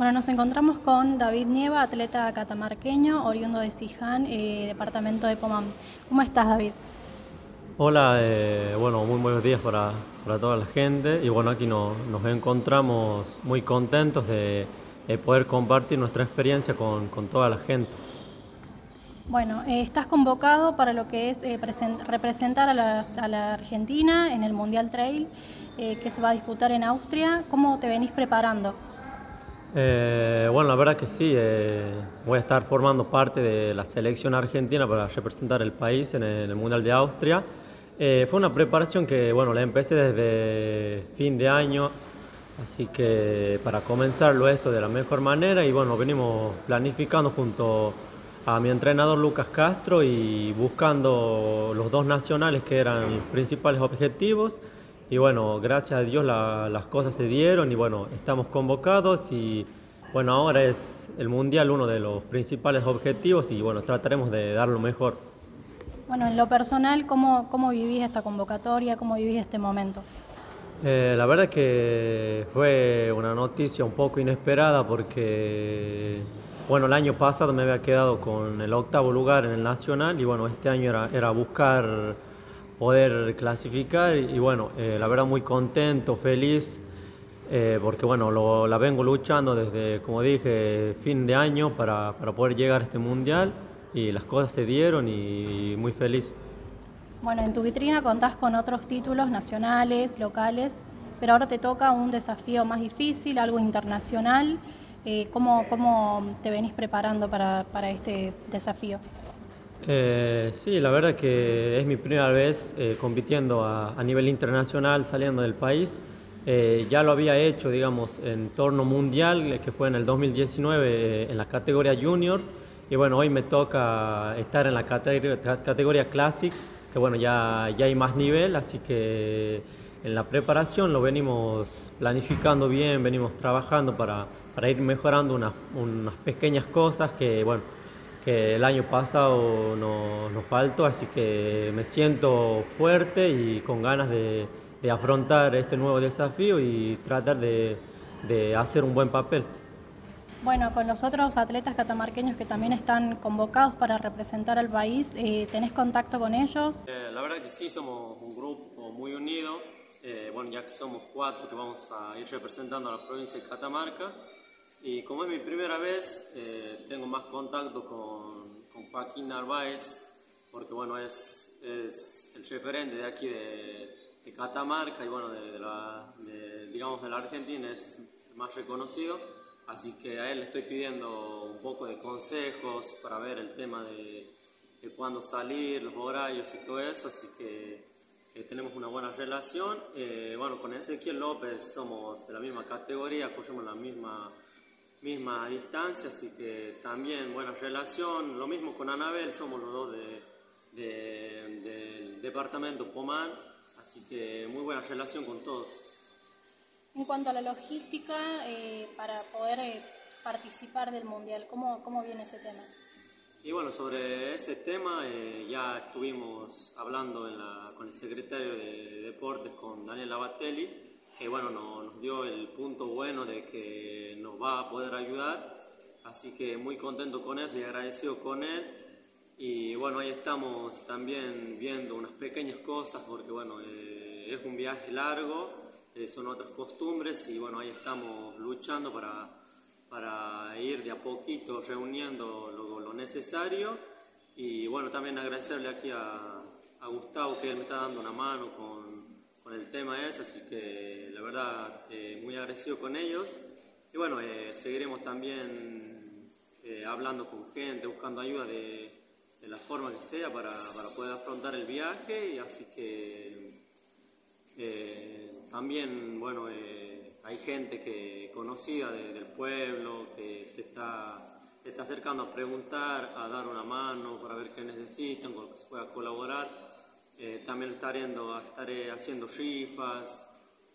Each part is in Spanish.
Bueno, nos encontramos con David Nieva, atleta catamarqueño, oriundo de Siján, eh, departamento de Pomán. ¿Cómo estás, David? Hola, eh, bueno, muy buenos días para, toda la gente y bueno, aquí nos encontramos muy contentos de, poder compartir nuestra experiencia con, toda la gente. Bueno, eh, estás convocado para lo que es representar a, a, la Argentina en el Mundial Trail que se va a disputar en Austria. ¿Cómo te venís preparando? Eh, bueno, la verdad que sí, eh, voy a estar formando parte de la selección argentina para representar el país en el, Mundial de Austria. Eh, fue una preparación que, bueno, la empecé desde fin de año, así que para comenzarlo esto de la mejor manera y bueno, venimos planificando junto a mi entrenador Lucas Castro y buscando los dos nacionales que eran los principales objetivos y bueno, gracias a Dios las cosas se dieron y bueno, estamos convocados y bueno, ahora es el Mundial uno de los principales objetivos y bueno, trataremos de dar lo mejor. Bueno, en lo personal, ¿cómo, cómo vivís esta convocatoria? ¿Cómo vivís este momento? Eh, la verdad es que fue una noticia un poco inesperada porque, bueno, el año pasado me había quedado con el octavo lugar en el Nacional y bueno, este año era, era buscar poder clasificar y bueno, eh, la verdad muy contento, feliz, eh, porque bueno, la vengo luchando desde, como dije, fin de año para, para, poder llegar a este mundial y las cosas se dieron y, muy feliz. Bueno, en tu vitrina contás con otros títulos nacionales, locales, pero ahora te toca un desafío más difícil, algo internacional. Eh, ¿cómo, ¿Cómo te venís preparando para, para este desafío? Eh, sí, la verdad que es mi primera vez eh, compitiendo a, nivel internacional, saliendo del país. Eh, ya lo había hecho, digamos, en torno mundial, que fue en el 2019 en la categoría junior. Y bueno, hoy me toca estar en la categoría, categoría Classic, que bueno, ya, ya hay más nivel, así que en la preparación lo venimos planificando bien, venimos trabajando para, para ir mejorando unas, unas pequeñas cosas que, bueno, que el año pasado nos, faltó, así que me siento fuerte y con ganas de, afrontar este nuevo desafío y tratar de, hacer un buen papel. Bueno, con los otros atletas catamarqueños que también están convocados para representar al país, eh, ¿tenés contacto con ellos? Eh, la verdad que sí, somos un grupo muy unido, eh, bueno, ya que somos cuatro que vamos a ir representando a la provincia de Catamarca, y como es mi primera vez, eh, tengo más contacto con, con, Joaquín Narváez, porque bueno, es, es el referente de aquí de, de Catamarca y bueno, de, la, digamos de la Argentina es más reconocido, así que a él le estoy pidiendo un poco de consejos para ver el tema de, de cuándo salir, los horarios y todo eso, así que tenemos una buena relación. Eh, bueno, con Ezequiel López somos de la misma categoría, cogemos la misma misma distancia, así que también buena relación. Lo mismo con Anabel, somos los dos de, del departamento Pomán, así que muy buena relación con todos. En cuanto a la logística, eh, para poder eh, participar del Mundial, ¿cómo, ¿cómo, viene ese tema? Y bueno, sobre ese tema eh, ya estuvimos hablando con el secretario de Deportes, con Daniel Abatelli, que bueno, nos, dio el punto bueno de que nos va a poder ayudar, así que muy contento con eso y agradecido con él. Y bueno, ahí estamos también viendo unas pequeñas cosas porque bueno, eh, es un viaje largo, eh, son otras costumbres y bueno, ahí estamos luchando para, para ir de a poquito reuniendo lo, lo necesario y bueno, también agradecerle aquí a, a Gustavo que él me está dando una mano con el tema es, así que la verdad eh, muy agradecido con ellos. Y bueno, eh, seguiremos también eh, hablando con gente, buscando ayuda de, la forma que sea para, poder afrontar el viaje. Y así que también, bueno, hay gente que conocida del pueblo que se está, se está acercando a preguntar, a dar una mano para ver qué necesitan, con lo que se pueda colaborar. Eh, también estaré, estaré haciendo rifas,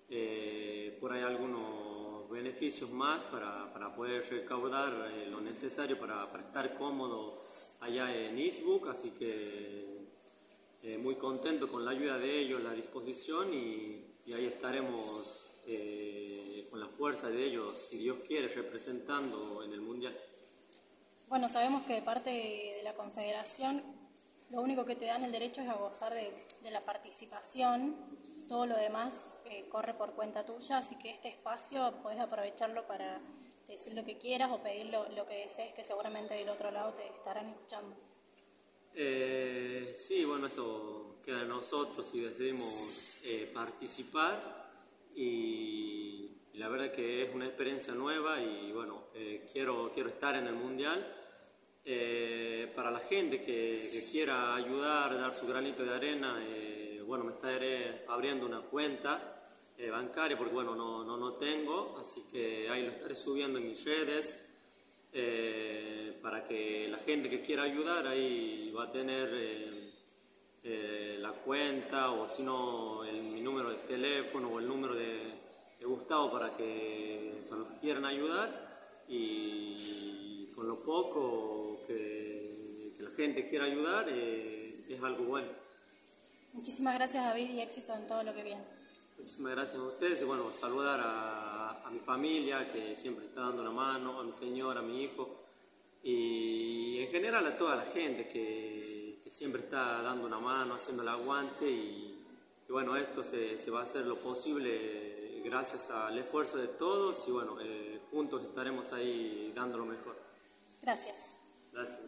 eh, por ahí algunos beneficios más para, para poder recaudar eh, lo necesario para, para, estar cómodo allá en Eastbook, así que muy contento con la ayuda de ellos, la disposición y, y ahí estaremos con la fuerza de ellos, si Dios quiere, representando en el Mundial. Bueno, sabemos que de parte de la Confederación lo único que te dan el derecho es a gozar de, la participación, todo lo demás eh, corre por cuenta tuya, así que este espacio puedes aprovecharlo para decir lo que quieras o pedir lo, que desees, que seguramente del otro lado te estarán escuchando. Eh, sí, bueno, eso queda en nosotros si decidimos eh, participar y la verdad que es una experiencia nueva y bueno, quiero, quiero estar en el Mundial. Para la gente que, quiera ayudar, dar su granito de arena, bueno, me estaré abriendo una cuenta bancaria porque bueno, no, no, no tengo, así que ahí lo estaré subiendo en mis redes para que la gente que quiera ayudar ahí va a tener eh, eh, la cuenta o si no mi número de teléfono o el número de, Gustavo para que para los que quieran ayudar y con lo poco que, gente quiera ayudar eh, es algo bueno. Muchísimas gracias David y éxito en todo lo que viene. Muchísimas gracias a ustedes y bueno, saludar a, a mi familia que siempre está dando la mano, a mi señora, a mi hijo y en general a toda la gente que, siempre está dando una mano, haciendo el aguante y, bueno, esto se, va a hacer lo posible gracias al esfuerzo de todos y bueno, eh, juntos estaremos ahí dando lo mejor. Gracias. Gracias.